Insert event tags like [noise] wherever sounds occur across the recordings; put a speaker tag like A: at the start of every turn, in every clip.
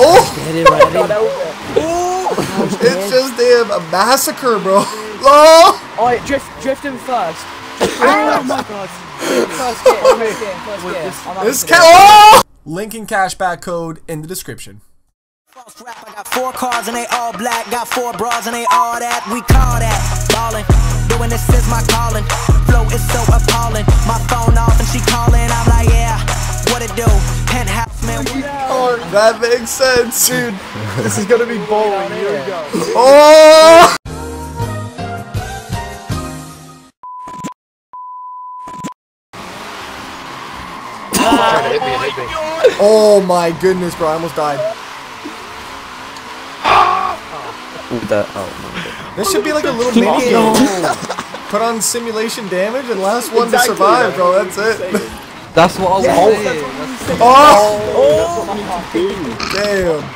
A: Oh,
B: Get it ready.
C: God
A: it's just damn a massacre, bro. [laughs] Oh,
C: Alright, drift, drift him first. [laughs] Oh my god. First gear, first gear, first gear. I'm
A: this
C: for
A: cat. Oh! Link and cashback code in the description.
D: Rap, I got four cars and they all black. Got four bras and they all that. We call that ballin'. Doing this is my calling. Flow is so appalling. My phone off and she calling. I'm like, yeah, what it do? Penthouse man. We-
A: That makes sense, dude. [laughs]
E: This is gonna be bowling. Here we go. [laughs]
A: Oh!
E: Hit me, hit me.
A: Oh my goodness, bro! I almost died.
B: That, oh,
A: This should be like a little mini game. [laughs] Put on simulation damage and last one to survive, bro. That's it.
B: That's what I was saying.
A: Oh. oh! Damn.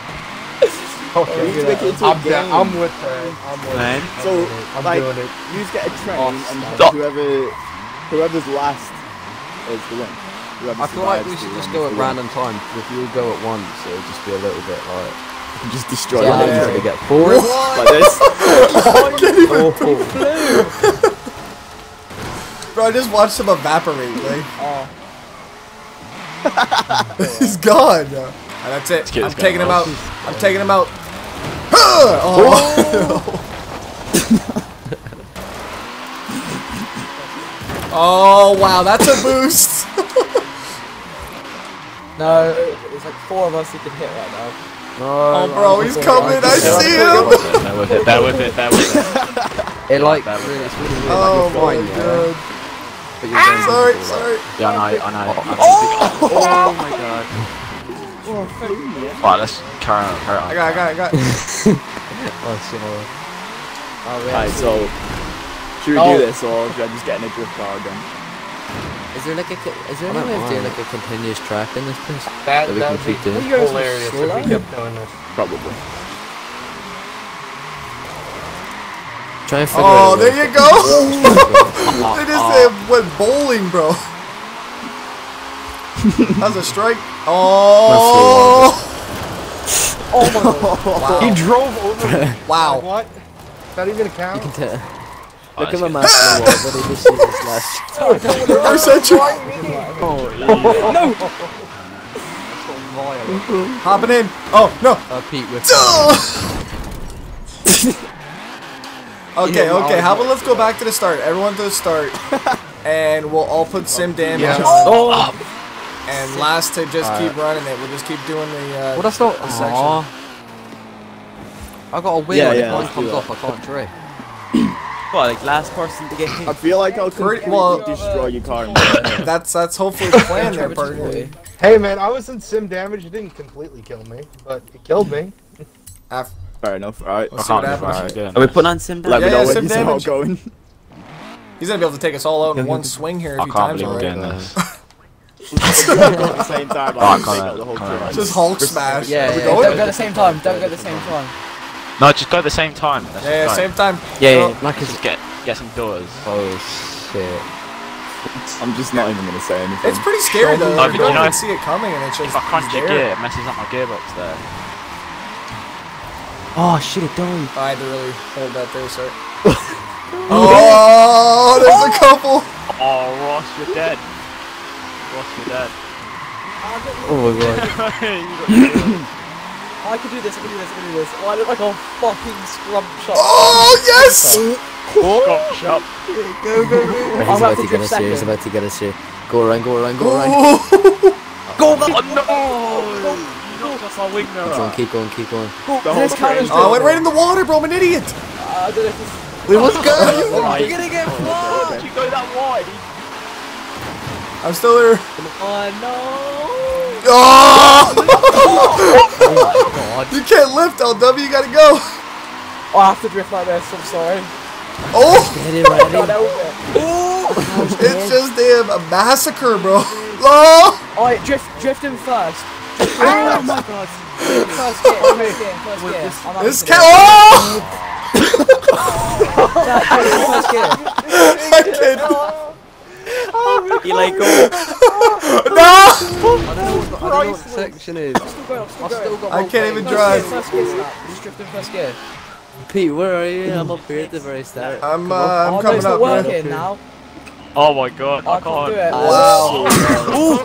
E: Okay,
F: need to make it into a
E: I'm, down,
F: game.
E: I'm with her. I'm with
G: Man.
E: her.
F: So,
E: I'm
F: like,
E: doing it.
F: you just get a train,
G: Oh,
F: and whoever, whoever's last is the win.
B: I feel like we should just go at random times. If you all go at once, it'll just be a little bit like. [laughs]
F: Just destroy
B: Yeah,
F: the
A: yeah.
B: I'm trying to get forward.
F: like [laughs] this.
B: Oh, [laughs]
A: Bro, I just watched him evaporate. Like,
C: Oh.
A: He's gone. Alright, that's it. I'm taking him out. I'm taking him out. Huh! Oh. Oh. [laughs] oh wow, that's a boost. [laughs]
C: No, there's like four of us who can hit right now.
A: Oh, bro, he's coming. I see him.
G: Bear with it, That was it, That was it.
B: It like
G: That was-
B: really, it's really weird.
A: Oh
B: like
A: my
B: you're yeah,
A: god.
B: But you're going
A: Sorry,
B: invisible,
A: sorry.
G: Yeah, I know, I know. Oh, oh! oh my god. Right, let's carry on, carry on.
A: I got, I got, I got.
B: like- [laughs] Oh, sorry.
F: Oh, Alright, so, should we
C: Oh.
F: do this, or should I just get in a drift car again?
B: Is there like a, is there
G: I
B: any way of doing like a continuous track in this place?
E: That,
B: That we
E: that
B: can
E: would be
B: keep doing.
C: You guys are
E: hilarious if we kept doing this.
F: Probably.
B: Try and figure
A: Oh,
B: out a
A: there you go.
G: Oh, [laughs] [laughs]
A: They just
G: oh,
A: uh, went bowling, bro. That's a strike. Oh, [laughs]
C: Oh my god.
E: He drove over me.
A: wow.
E: What? That even count?
B: You can tell.
G: oh,
F: Look at my
G: good.
F: man slow up.
B: But he just uses left.
A: Reverse entry.
G: Oh,
A: Hopping in. Oh no.
B: Uh, Pete with.
A: Okay, okay. How about let's go back to the start. Everyone to the start, [laughs] and we'll all put sim damage
E: Yeah.
A: on.
G: Oh,
A: And last to just keep running it. We'll just keep doing the. Uh,
B: Well, that's not.
A: the section.
B: I got a wheel,
F: Yeah, yeah,
B: if mine
F: let's
B: comes
F: do
B: off, I can't drive. [coughs]
G: well, like last person to get
F: I feel like I'll completely
A: well-
F: destroy your car. in one minute.
A: That's that's hopefully the plan there,
C: Trevor
E: Hey man, I was in sim damage. It didn't completely kill me, but it killed me.
A: Af-
F: Fair enough, alright.
A: Let's
G: I
A: see what
G: can't
A: happens.
G: remember. Are we putting on sim
F: Let
A: Yeah,
F: me know
A: yeah,
F: when
A: sim
F: you start going.
A: He's gonna be able to take us all out in one swing here a
G: I
A: few
G: can't
A: times
G: believe we're
A: already.
G: doing this. [laughs]
F: at the same time.
G: Oh,
F: can take
G: on,
F: out the whole
G: come on.
F: trip.
A: Just Hulk smash.
C: Yeah,
A: Are we
C: yeah,
A: going?
C: don't go at the same time. Don't go at the same time.
G: No, just go at the same time. Let's
A: Yeah, yeah,
G: just
A: same time.
B: Yeah, yeah, like.
G: Just get get some doors.
B: Oh shit.
F: I'm just not even gonna say anything.
A: It's pretty scary though.
G: No,
A: you don't
G: know-
A: even see it coming, and it's just
G: If I crunch
A: it's
G: the gear, it messes up my gearbox there.
B: Oh shit! It died.
A: I had to really hold that there, sir. [laughs] oh, there's a couple.
G: Oh, Ross, you're dead. Ross, you're dead.
B: Oh my god. [laughs]
G: You [laughs]
C: I can do this. I can do this. I can do this. Oh, I look like a fucking scrub shot.
A: Oh yes.
G: Got shot.
C: Go, go, go.
B: He's about
C: about
B: to
C: to
B: get us here. He's about to get us here. Go around. Go around. Go around.
A: Oh.
G: Go, go, no! You knocked off our wing
B: Keep going. Keep going. Keep going.
F: The whole
C: This
F: train.
C: counters
A: Oh, I went right in the water, bro. I'm an idiot.
C: Uh, I don't know
B: Wait, what's going on?
G: Right.
C: You're gonna get fucked!
G: Did you go that wide?
A: I'm still there.
C: Oh no!
A: Oh!
B: God.
A: you can't lift, LW. You gotta go.
C: Oh, I have to drift like this, I'm sorry.
A: Oh,
B: Get it ready.
C: God help
A: it's just damn a massacre, bro. Oh,
C: Alright, drift, drift him first. Drift him oh my god. First [laughs] gear, first gear, first gear. I'm
A: this
C: for
A: cat. Oh,
C: First [laughs] gear.
A: I can't. [laughs]
B: You like go.
A: No!
B: I don't know what, I don't know what section is.
C: Still going, I'm still
B: I've still got
A: I can't
B: thing.
A: even
C: First
A: drive.
C: gear, first gear. Just drift in first gear.
B: Pete, where are you? I'm up here at the very start.
A: I'm, uh,
C: oh,
A: I'm
C: no,
A: coming
C: it's not
A: up, man.
C: working now.
G: Oh my god,
C: I
G: I
C: can't
G: can't.
C: it.
A: Wow.
C: Oh,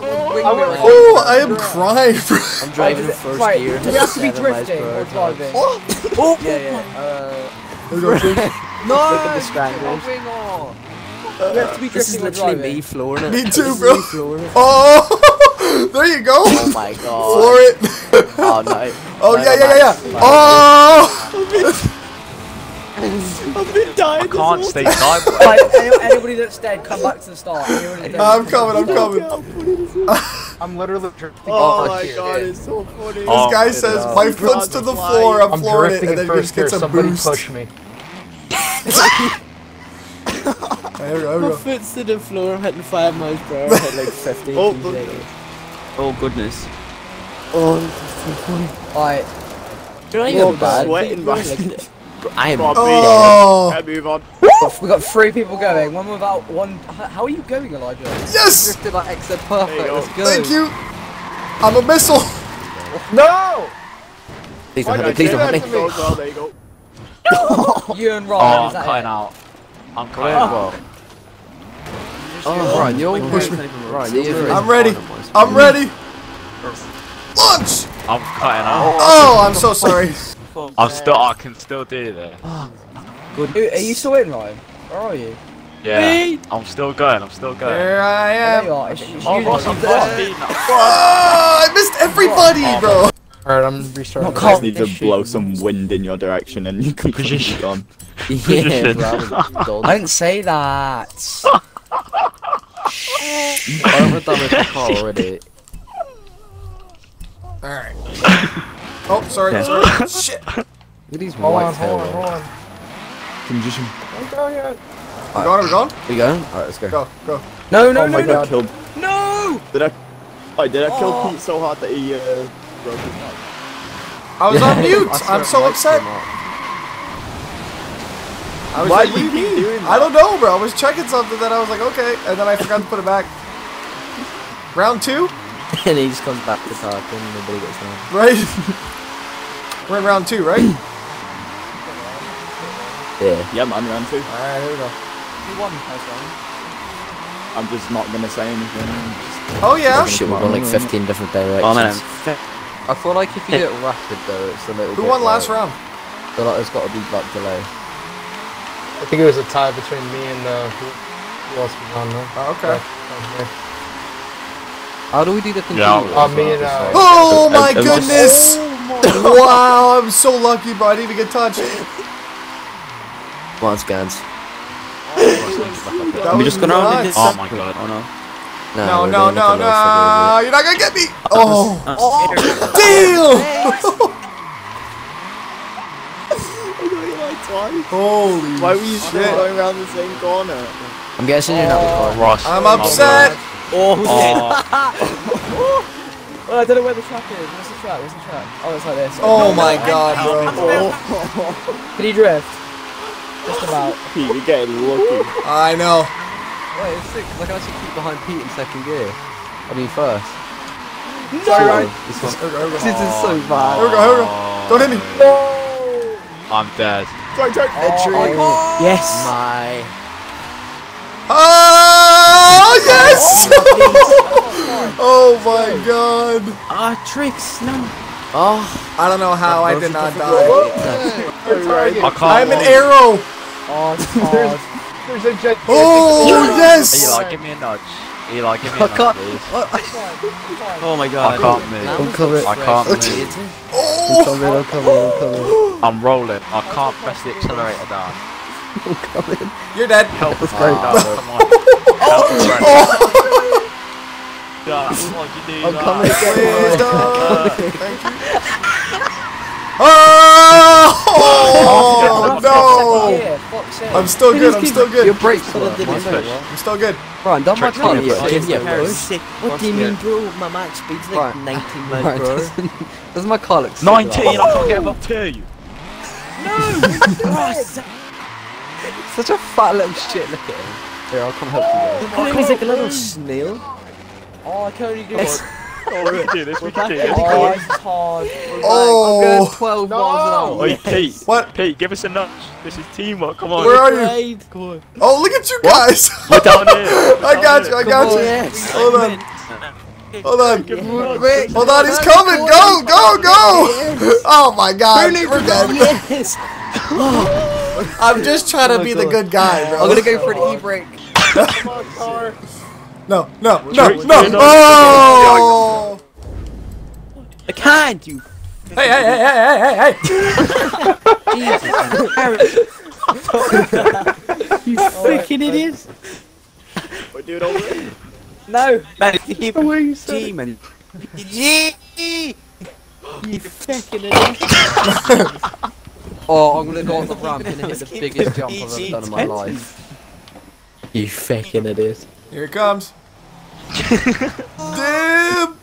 A: Oh, I am crying, bro.
B: I'm driving in
C: Right,
B: first
C: right,
B: gear.
C: do we have to be drifting or driving?
B: Oh, yeah, yeah. Uh,
A: There we go, James.
C: No!
B: Look at the
C: get
B: stranders.
C: my wing on. We have to be
B: this is literally me flooring it.
A: Me too, bro.
B: Me.
A: Oh! [laughs] there you go.
B: Oh my [laughs] god.
A: Floor it.
B: Oh no. [laughs]
A: Oh,
B: No,
A: yeah,
B: no,
A: yeah, yeah,
B: no.
A: yeah. Oh!
G: I can't stay sideways.
C: Right, any- anybody that's dead, come back to the start.
A: I'm coming, I'm coming.
E: I'm literally drifting.
F: Oh
E: in
F: my
E: first
F: god,
E: gear.
F: it's so funny.
A: Oh, this
G: Oh,
A: guy says,
B: is.
A: my foot's to the floor, I'm
E: I'm
A: flooring it,
E: drifting
A: and then he just gets a
E: Somebody
A: boost.
E: push me.
A: There we go, there we
B: My foot's to the floor, I'm hitting 5 miles per hour, I hit like 15 [laughs]
F: Oh,
B: feet
F: look.
B: later.
H: Oh goodness.
B: Oh,
C: Right,
B: you're not
F: Oh,
B: even bad.
F: sweating,
B: You're
F: man.
B: like- I am.
F: On,
A: Oh!
F: Pete. Yeah, move on.
C: we got three people going. One without one. How are you going, Elijah?
A: Yes!
B: Drifted like exit perfect,
F: There you go.
B: let's go.
A: Thank you. I'm a missile.
E: No!
B: Please don't hit me, please don't
F: that
B: hit me.
F: me? Oh, there you go. [laughs]
C: You and
G: Oh,
C: Ryan,
G: I'm cutting
C: it?
G: out. I'm [laughs] cutting out.
B: what? Oh, Ryan, you're
A: push
B: me. Ryan, you're
A: I'm ready. I'm ready. Launch!
G: I'm cutting out.
A: Oh, I'm so sorry. [laughs]
G: I'm still. I can still do this.
C: Oh, Who- Are you still in, Ryan? Where are you?
G: Yeah. I'm still going. I'm still going.
A: There I oh,
C: There you
A: am.
C: are. It's, it's
G: Oh,
C: you
G: Ross, I'm
C: there.
G: fast.
A: Oh, I missed everybody, bro.
E: Alright, I'm restarting.
H: You just need to blow some wind in your direction and you can completely gone. [laughs]
B: Yeah, bro, I'm [laughs]
C: Don't say that. [laughs]
B: overdone with the car already.
A: Alright. Oh, sorry,
H: Yeah.
A: sorry. Shit. [laughs]
B: Look at these
E: Hold
B: white
E: on, hold on,
B: tail
E: hold on.
H: Condition.
E: Don't go yet.
A: We gone, we gone?
B: We going? Alright, let's go.
A: Go, go.
C: No, no,
E: Oh
C: no,
E: my
C: no.
E: god.
H: Killed.
C: No!
H: Did I? Oh, did I kill
C: Oh.
H: Pete so hard that he uh, broke his neck?
A: I was on [laughs] mute.
B: I
A: I'm so upset. I was
H: Why
A: like,
H: do you
A: "What do
H: keep
A: mean?"
H: doing
A: I
H: that?
A: don't know, bro. I was checking something that I was like, okay, and then I forgot to put it back. Round two, [laughs]
B: and he just comes back to talk and nobody gets on.
A: right? We're in round two, right? [clears throat]
B: Yeah.
H: Yeah, man, round two.
A: Alright, here we go.
C: You won the first round.
H: I'm just not gonna say anything.
A: Oh yeah.
B: Oh shit, we're going like 15 different directions.
H: Oh man,
B: I feel like if you do it [laughs] rapid though, it's a little
A: Who
B: bit
A: won last
B: like,
A: round?
B: I feel like there's got to be like delay.
E: I think it was a tie between me and uh, who, who else was on there?
A: Oh, okay.
B: How do we do the
G: Yeah,
B: continuous?
E: Uh, me and, uh,
A: Oh my
H: I- I'm just-
A: goodness! wow, I'm so lucky, bro. I didn't even get touched.
B: Come on, scans.
A: That
H: we
A: was
H: just gonna run
A: nuts.
G: Oh my god.
H: oh no.
A: No,
B: we're
A: no, no,
B: like a little
A: no! You're not gonna get me! Oh, oh. damn! [laughs] Holy
H: Why were you still
A: shit!
H: going around the same corner?
B: I'm guessing you're not oh. recording.
G: Ross.
A: I'm
G: oh,
A: upset.
G: Oh,
C: Oh, [laughs] Oh, I don't know where the track is. What's the track? What's the track? Oh, it's like this.
A: Oh my god, bro. [laughs]
C: Can he drift? Just about.
H: Pete, [laughs] you're getting lucky.
A: I know.
B: Wait, it's sick. 'cause I can actually keep behind Pete in second gear. I mean first.
C: Sorry, Ryan.
B: This, one,
A: Here we go, here we go.
B: this is so
A: Here we
B: bad.
A: go, here we go. Don't hit me. Oh.
G: I'm dead.
H: Try, try.
C: Oh,
B: Yes. My.
A: Oh, yes! oh [laughs] my god.
H: Ah, tricks, no.
B: Oh.
A: I don't know how I did not die.
G: I can't.
A: I'm an arrow.
C: Oh, it's hard.
E: There's a jet.
A: Oh, yes!
G: Eli, give me a nudge. Eli, give me a nudge, please. [laughs]
H: Oh my god!
G: I can't move.
B: I'm coming.
G: I can't move.
B: I'm
A: Oh,
B: coming. I'm coming. I'm coming.
G: I'm rolling. I can't press the accelerator down.
B: I'm coming.
A: you're dead.
G: Help me,
B: go.
G: no, come on. [laughs] Help me, Brandon. Yeah, why'd you do
B: I'm
G: that?
B: coming again.
A: Please
B: Ryan.
A: don't. Thank you. Oh, no!
C: Yeah, fuck's sake.
A: I'm still good. I'm still
B: Your
A: good.
B: brakes work.
G: One push.
A: I'm still good.
B: Ryan, don't my
G: Trick
B: car
G: me,
B: get
G: bro.
B: give you a
H: Very
B: push? What do you mean,
H: bro? My max speed's
B: Right.
H: 19
B: Right, doesn't, [laughs] doesn't my car look
G: 19, I can't get above two. [laughs]
B: Such a fat little shit, look at him. Here, I'll come help you guys.
C: Look at him, he's like a little snail.
F: Oh, I can only do
C: Yes.
F: one.
G: Oh, we can do this. We can do this.
F: Oh, this is hard.
B: I'm going
A: Oh,
B: 12 miles an
G: Oi, Pete.
A: What?
G: Pete, give us a nudge. This is teamwork. Come on.
A: where are you?
F: Come on.
A: Oh, look at you guys.
G: We're down here. [laughs]
A: I got you. I got you.
C: Yes.
A: Hold on. Hold on.
G: Give him a nudge.
B: Wait,
A: Hold on. He's coming. Go, go, go. [laughs] Oh my God. We're dead.
C: Yes. [laughs]
A: I'm just trying to oh
B: my
A: be the good guy, bro.
B: I'm gonna go for an e-brake.
A: No, no, no,
G: Trick,
A: no.
G: no.
A: Oh.
C: I can't, you
A: Hey, hey, hey, hey, hey, hey, hey.
C: you freaking idiot.
G: We're doing all right.
C: No.
B: Man, if you keep demon.
C: You freaking idiot. [laughs]
B: Oh, I'm gonna go on the ramp and hit the biggest jump I've ever done in my life.
C: You fucking idiot.
A: Here it comes. Damn.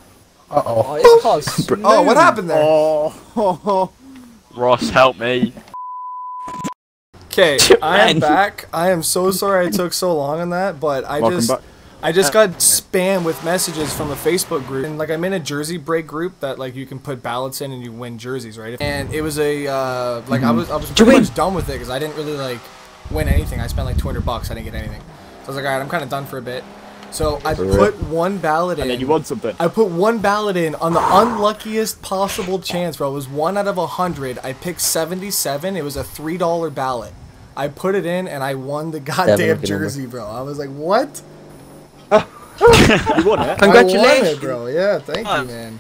E: Uh-oh.
C: Oh. [laughs]
A: Oh, what happened there?
F: Oh, [laughs]
G: Ross, help me.
A: Okay, I am back. I am so sorry I took so long on that, but I
H: Welcome
A: just
H: back.
A: I just got spam with messages from a Facebook group, and like I'm in a jersey break group that like you can put ballots in and you win jerseys, right? And it was a uh, like I was I was pretty
C: win?
A: much done with it because I didn't really like win anything. I spent like 200 bucks. I didn't get anything. So I was like, all right, I'm kind of done for a bit. So I put one ballot in.
H: And then you want something.
A: I put one ballot in on the unluckiest possible chance, bro. It was one out of a hundred. I picked 77. It was a three dollar ballot. I put it in and I won the goddamn
C: good number.
A: jersey, bro. I was like, what? [laughs]
H: You want it?
A: I won
C: Congratulations.
A: it, bro. Yeah, thank you, man.